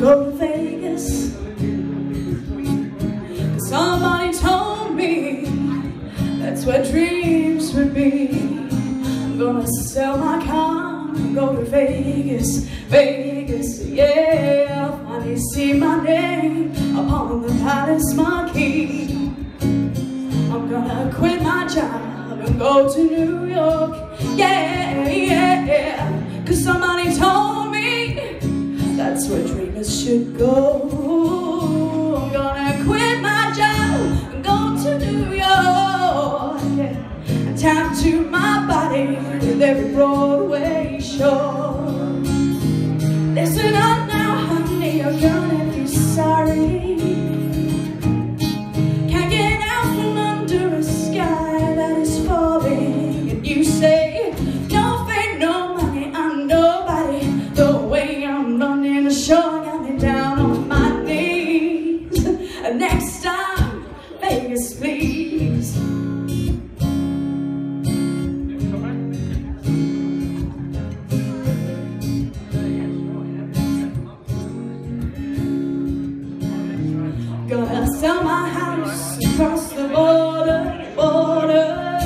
go to Vegas. Somebody told me that's where dreams would be. I'm gonna sell my car and go to Vegas, Vegas, yeah. Finally see my name upon the palace marquee. I'm gonna quit my job and go to New York, yeah, yeah, yeah. Cause somebody told should go. I'm gonna quit my job and go to New York, yeah And tattoo my body with every Broadway show Gonna sell my house across the border, border.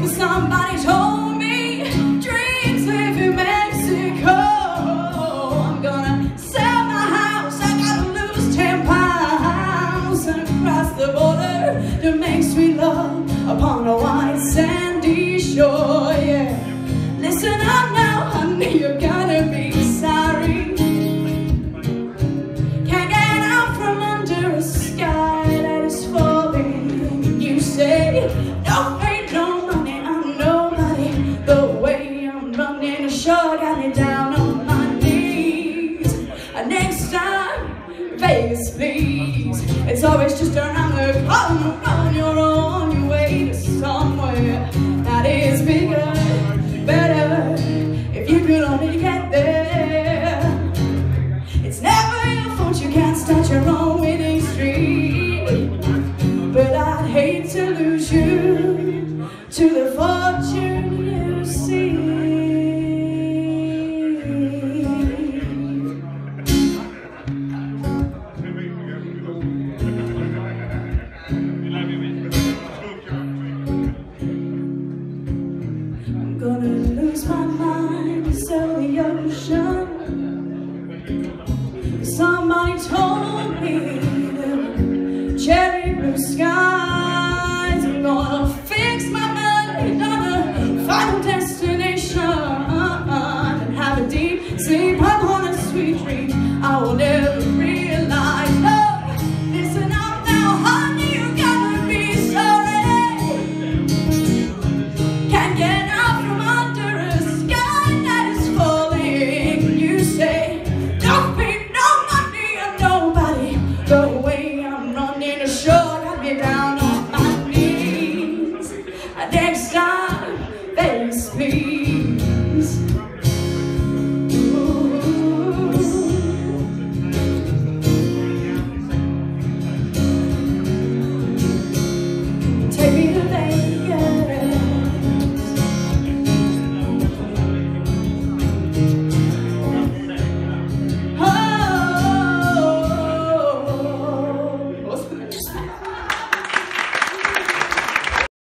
Cause somebody told me dreams live in Mexico. I'm gonna sell my house, I gotta lose 10 pounds And cross the border. To make sweet love upon a white sandy shore, please. It's always just the corner, and on your way blue skies I'm gonna